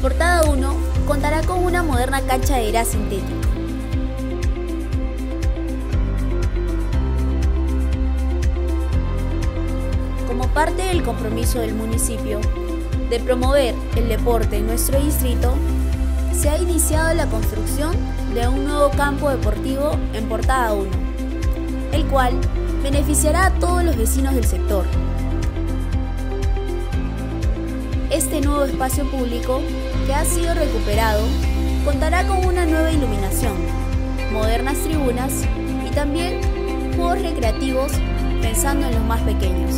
Portada 1 contará con una moderna cancha de gras sintético. Como parte del compromiso del municipio de promover el deporte en nuestro distrito, se ha iniciado la construcción de un nuevo campo deportivo en Portada 1, el cual beneficiará a todos los vecinos del sector. Este nuevo espacio público, que ha sido recuperado, contará con una nueva iluminación, modernas tribunas y también juegos recreativos pensando en los más pequeños.